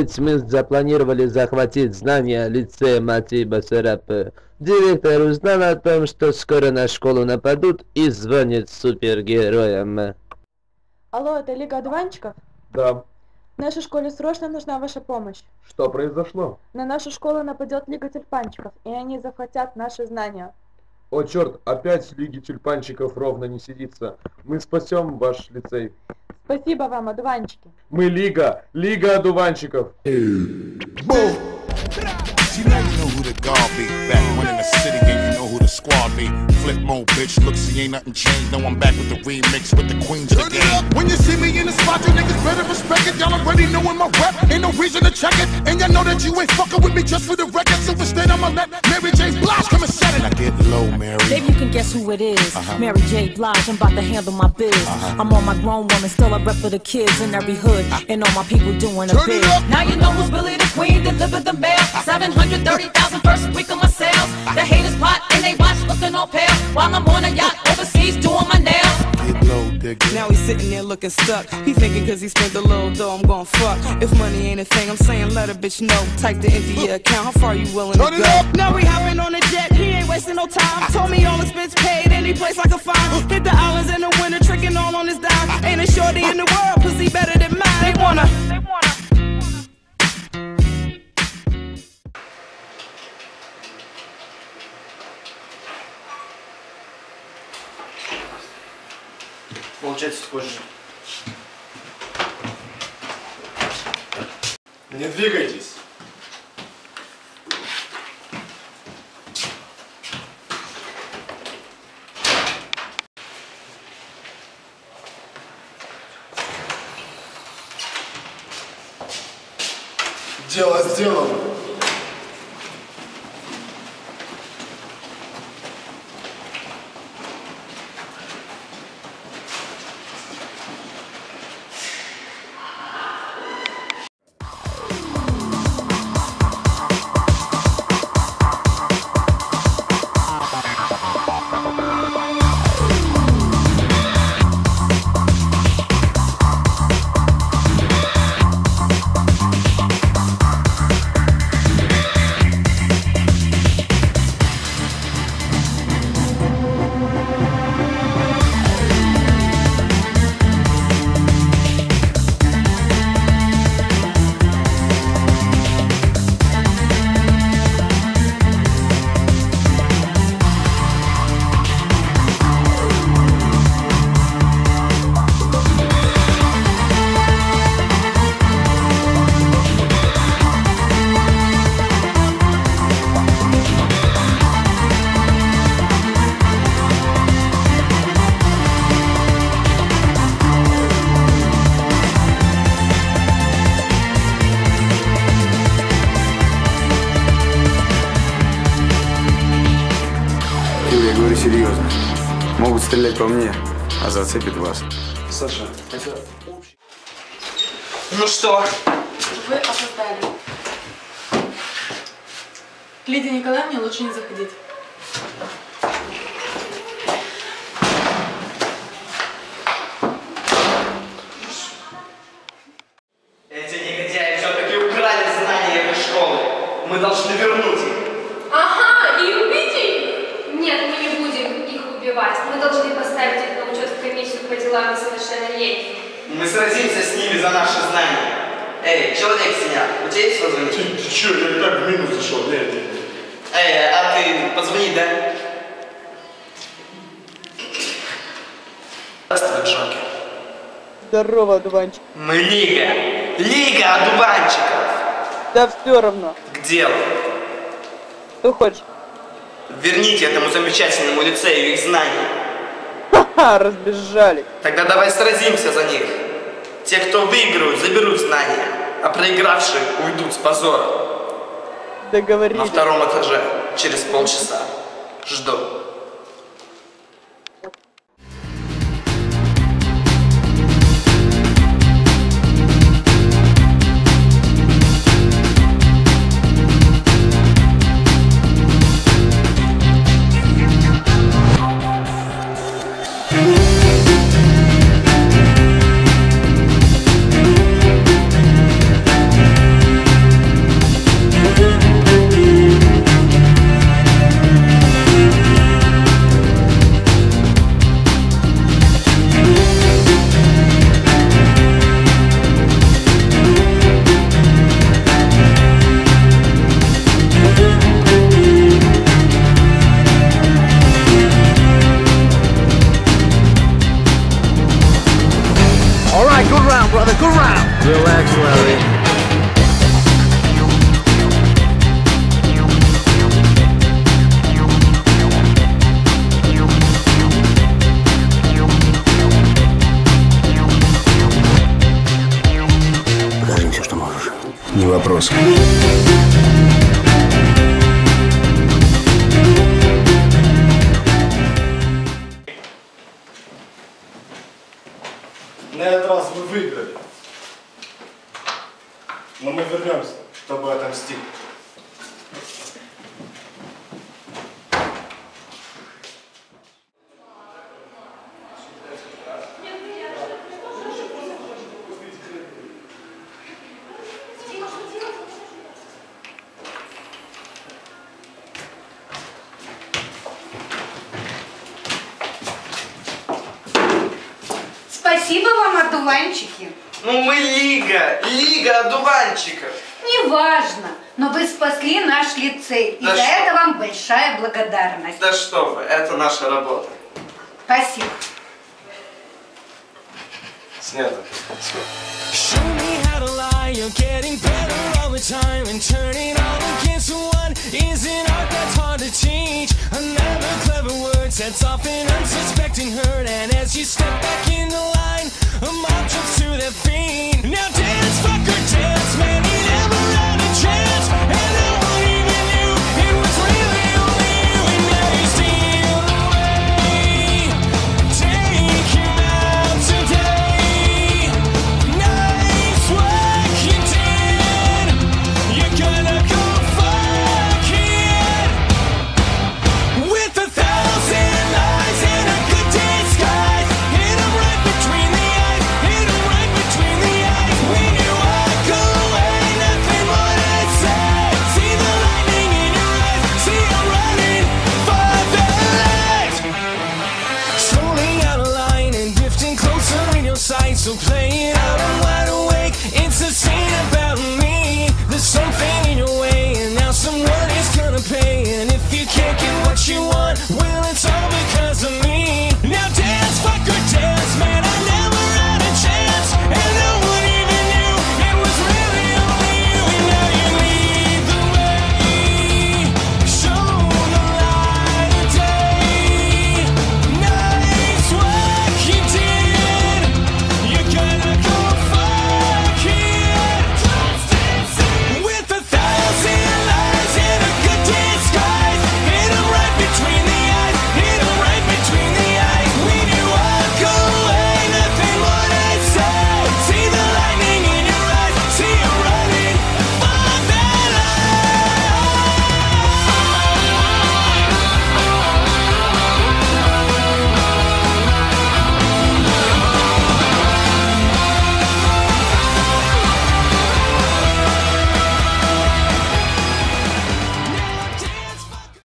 Тьмы запланировали захватить здание лицея Мати Басарапы. Директор узнал о том, что скоро на школу нападут и звонит супергероям. Алло, это Лига Одуванчиков? Да. Нашей школе срочно нужна ваша помощь. Что произошло? На нашу школу нападет Лига Тюльпанчиков, и они захватят наши знания. О, черт, опять Лиги Тюльпанчиков ровно не сидится. Мы спасем ваш лицей. Спасибо вам, одуванчики. Мы Лига, Лига Одуванчиков. See now you know who the guard be. Back one in the city and you know who the squad be. Flip mode, bitch. Look, see ain't nothing changed. No, I'm back with the remix with the queens of the game. When you see me in the spot, you niggas better respect it. Y'all already knowin' my rep, ain't no reason to check it. And y'all know that you ain't fuckin' with me just for the record. So instead, I'ma let Mary J. Blige come and set it. And I get low, Mary. Baby, you can guess who it is. Uh-huh. Mary J. Blige, I'm about to handle my biz. Uh-huh. I'm on my grown woman, still a rep for the kids in every hood. Uh-huh. And all my people doing a Turn bid. it. Now you know who's really the queen, deliver the mail. 730,000 first week of my sales. The haters plot and they watch looking all pale. While I'm on a yacht overseas doing my nails. Get low, digga. Now he's sitting there looking stuck. He thinking cause he spent a little dough, I'm gon' fuck. If money ain't a thing, I'm saying let a bitch know. Type the empty your account, how far you willing Turn to go? up. Now we hopping on a jet, he ain't wasting no time. Told me all expense paid, any place I could find. Hit the islands in the winter, tricking all on his dime. Ain't a shorty in the world, pussy better than mine. They wanna, Получается позже. Не двигайтесь. Я говорю серьезно. Могут стрелять по мне, а зацепит вас. Саша, это Ну что? Вы опоздали. К Лидии Николаевне лучше не заходить. Эти негодяи все-таки украли знания этой школы. Мы должны вернуть их. Ага, и убить их? Нет, мы не будем их убивать. Мы должны поставить их на учет в делам несовершеннолетних. Мы сразимся с ними за наши знания. Эй, человек синяк, у тебя есть позвонить? Ты чё, я так в минус зашел. Нет, нет, нет. Эй, а ты позвони, да? Здравствуй, Джонки. Здорово, одуванчик. Мы Лига. Лига одуванчиков. Да все равно. К делу. Что хочешь? Верните этому замечательному лицею их знания. Разбежали. Тогда давай сразимся за них. Те, кто выиграют, заберут знания, а проигравшие уйдут с позором. На Договорились. втором этаже, через полчаса. Жду. Good round, brother, good round. Relax, Larry. Покажи все, что можешь. Не вопрос. Чтобы отомстить. Спасибо вам, одуванчики. Ну мы лига, лига одуванчиков. Неважно, но вы спасли наш лицей. И Да за что? это вам большая благодарность. Да что вы, это наша работа. Спасибо. Снято. Show me how to lie, you're getting better all the time and turning all against one is an art that's hard to teach. Another clever word sets off an unsuspecting hurt, and as you step back in the line, a mob jumps to their feet.